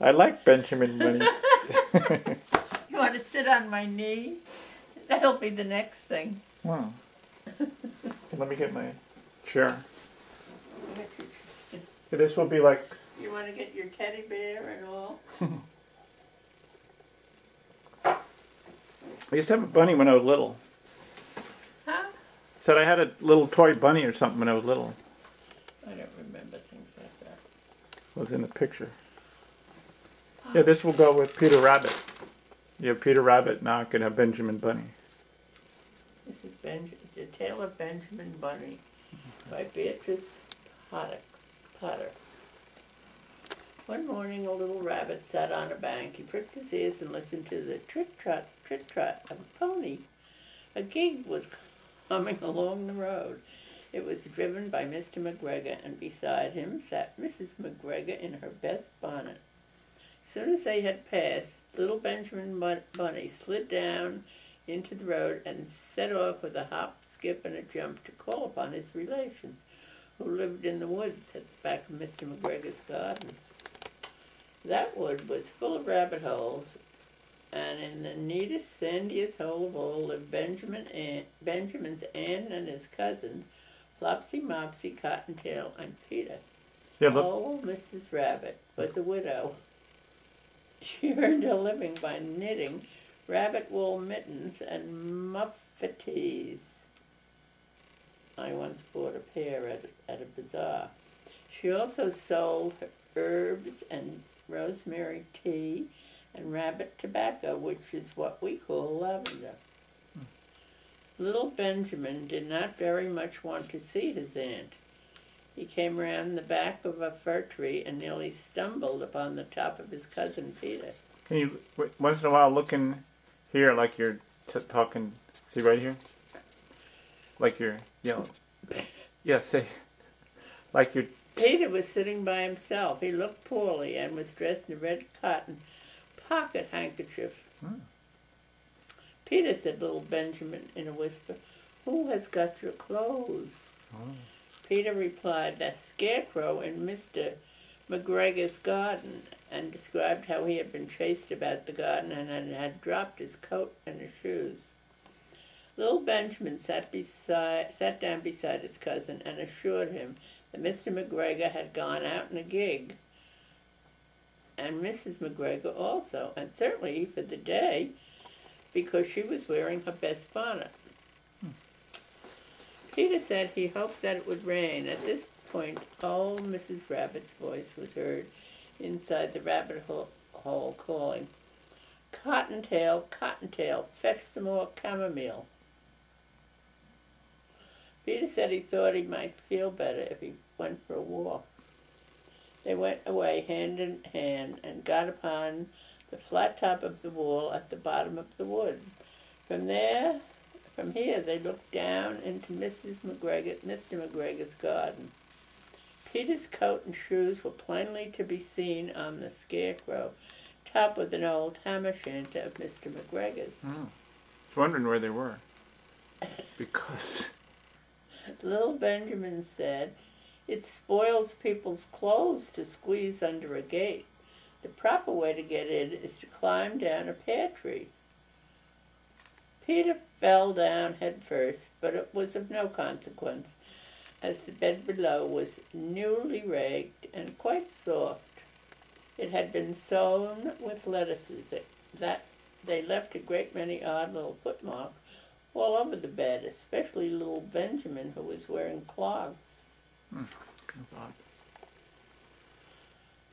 I like Benjamin Bunny. You want to sit on my knee? That'll be the next thing. wow. Let me get my chair. This will be like You want to get your teddy bear and all? I used to have a bunny when I was little. Huh? Said I had a little toy bunny or something when I was little. I don't remember things like that. was in the picture. Yeah, this will go with Peter Rabbit. You have Peter Rabbit, now I can have Benjamin Bunny. This is Benj- The Tale of Benjamin Bunny by Beatrice Potter. Potter. One morning, a little rabbit sat on a bank. He pricked his ears and listened to the trit trot, trit trot of a pony. A gig was coming along the road. It was driven by Mr. McGregor, and beside him sat Mrs. McGregor in her best bonnet. Soon as they had passed, little Benjamin Bunny slid down into the road and set off with a hop, skip, and a jump to call upon his relations, who lived in the woods at the back of Mr. McGregor's garden. That wood was full of rabbit holes, and in the neatest, sandiest hole of all lived Benjamin Benjamin's Ann and his cousins, Flopsy, Mopsy, Cottontail, and Peter. Yeah, look, Old Mrs. Rabbit was a widow. She earned a living by knitting rabbit wool mittens and muffetees. I once bought a pair at, at a bazaar. She also sold herbs and rosemary tea and rabbit tobacco, which is what we call lavender. Hmm. Little Benjamin did not very much want to see his aunt. He came round the back of a fir tree and nearly stumbled upon the top of his cousin Peter. can you once in a while look in here like you're t- talking? See right here? Like you're, you know. Yeah, say. Like you're. Peter was sitting by himself. He looked poorly and was dressed in a red cotton pocket handkerchief. Hmm. Peter, said little Benjamin in a whisper, who has got your clothes? Oh. Peter replied, that scarecrow in Mr. McGregor's garden, and described how he had been chased about the garden and had, dropped his coat and his shoes. Little Benjamin sat beside, sat down beside his cousin and assured him that Mr. McGregor had gone out in a gig, and Mrs. McGregor also, and certainly for the day, because she was wearing her best bonnet. Peter said he hoped that it would rain. At this point, old Mrs. Rabbit's voice was heard inside the rabbit hole, calling, Cottontail, Cottontail, fetch some more chamomile. Peter said he thought he might feel better if he went for a walk. They went away hand in hand and got upon the flat top of the wall at the bottom of the wood. From there, from here, they looked down into Mrs. McGregor, Mr. McGregor's garden. Peter's coat and shoes were plainly to be seen on the scarecrow, top with an old o' shanter of Mr. McGregor's. Oh. I was wondering where they were. Because. Little Benjamin said, It spoils people's clothes to squeeze under a gate. The proper way to get in is to climb down a pear tree. Peter fell down head first, but it was of no consequence, as the bed below was newly raked and quite soft. It had been sown with lettuces that they left a great many odd little footmarks all over the bed, especially little Benjamin, who was wearing clogs. Hmm,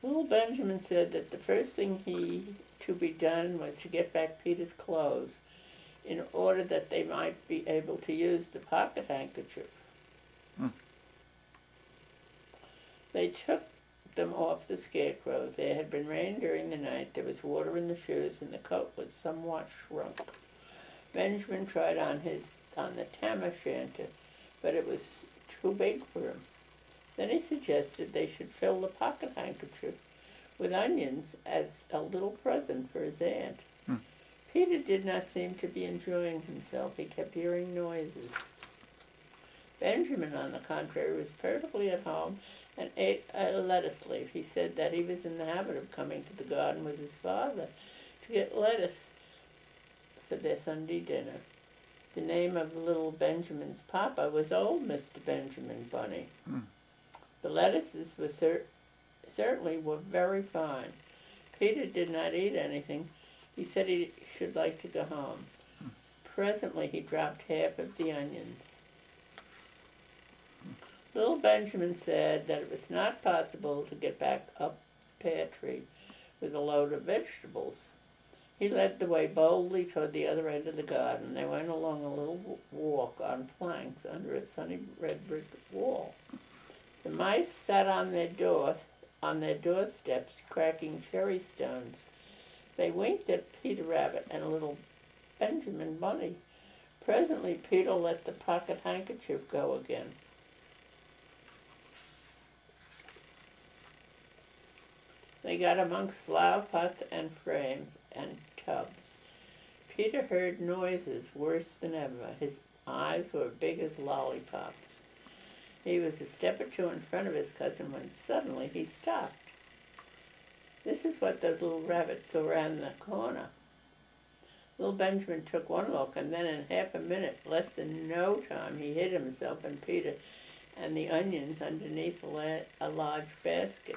little Benjamin said that the first thing he to be done was to get back Peter's clothes in order that they might be able to use the pocket handkerchief. Hmm. They took them off the scarecrow. There had been rain during the night, there was water in the shoes, and the coat was somewhat shrunk. Benjamin tried on his on the tam o' shanter, but it was too big for him. Then he suggested they should fill the pocket handkerchief with onions as a little present for his aunt. Peter did not seem to be enjoying himself. He kept hearing noises. Benjamin, on the contrary, was perfectly at home and ate a lettuce leaf. He said that he was in the habit of coming to the garden with his father to get lettuce for their Sunday dinner. The name of little Benjamin's papa was old Mr. Benjamin Bunny. Hmm. The lettuces were cer- certainly were very fine. Peter did not eat anything. He said he should like to go home. Presently he dropped half of the onions. Little Benjamin said that it was not possible to get back up the pear tree with a load of vegetables. He led the way boldly toward the other end of the garden. They went along a little walk on planks under a sunny red brick wall. The mice sat on their doors, on their doorsteps, cracking cherry stones. They winked at Peter Rabbit and little Benjamin Bunny. Presently, Peter let the pocket handkerchief go again. They got amongst flower pots and frames and tubs. Peter heard noises worse than ever. His eyes were big as lollipops. He was a step or two in front of his cousin when suddenly he stopped. This is what those little rabbits saw around the corner. Little Benjamin took one look, and then in half a minute, less than no time, he hid himself and Peter and the onions underneath a, a large basket.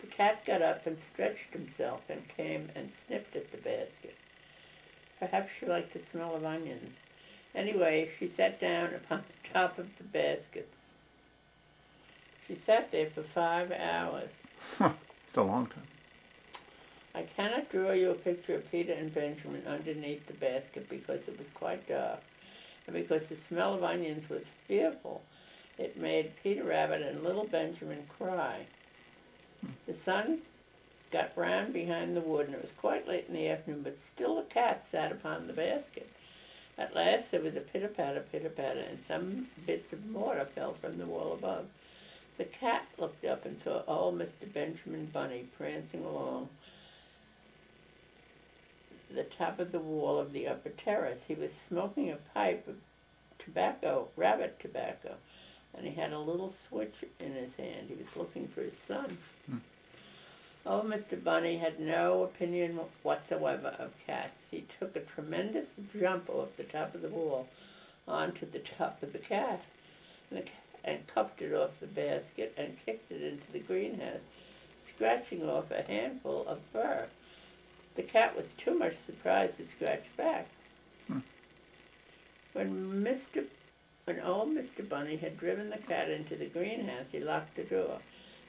The cat got up and stretched himself and came and sniffed at the basket. Perhaps she liked the smell of onions. Anyway, she sat down upon the top of the baskets. She sat there for five hours. It's a long time. I cannot draw you a picture of Peter and Benjamin underneath the basket because it was quite dark, and because the smell of onions was fearful. It made Peter Rabbit and little Benjamin cry. The sun got round behind the wood, and it was quite late in the afternoon, but still the cat sat upon the basket. At last there was a pitter patter, pitter patter, and some bits of mortar fell from the wall above. The cat looked up and saw old Mr. Benjamin Bunny prancing along the top of the wall of the upper terrace. He was smoking a pipe of tobacco, rabbit tobacco, and he had a little switch in his hand. He was looking for his son. Hmm. Oh, Mr. Bunny had no opinion whatsoever of cats. He took a tremendous jump off the top of the wall onto the top of the cat and, the, ca- and cuffed it off the basket and kicked it into the greenhouse, scratching off a handful of fur. The cat was too much surprised to scratch back. Hmm. When Mr. When old Mr. Bunny had driven the cat into the greenhouse, he locked the door.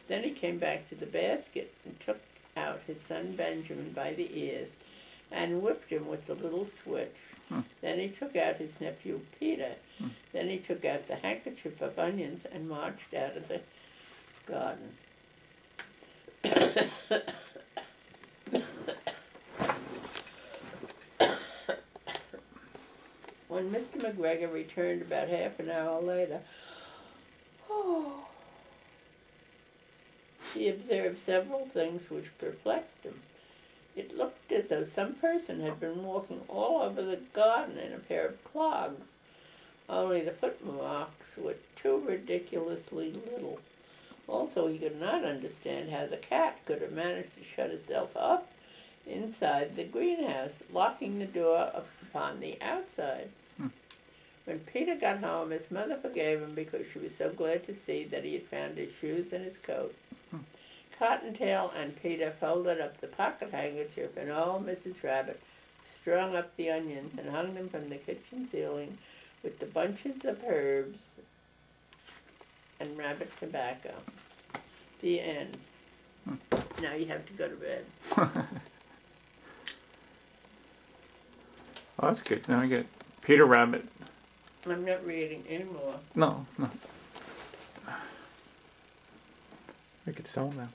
Then he came back to the basket and took out his son Benjamin by the ears and whipped him with the little switch. Hmm. Then he took out his nephew Peter. Hmm. Then he took out the handkerchief of onions and marched out of the garden. When Mr. McGregor returned about half an hour later, he observed several things which perplexed him. It looked as though some person had been walking all over the garden in a pair of clogs, only the footmarks were too ridiculously little. Also, he could not understand how the cat could have managed to shut itself up inside the greenhouse, locking the door upon the outside. Hmm. When Peter got home, his mother forgave him because she was so glad to see that he had found his shoes and his coat. Cottontail and Peter folded up the pocket handkerchief, and old Mrs. Rabbit strung up the onions and hung them from the kitchen ceiling with the bunches of herbs and rabbit tobacco. The end. Hmm. Now you have to go to bed. Oh, that's good. Now I get Peter Rabbit. I'm not reading anymore. No, no. I could sell now.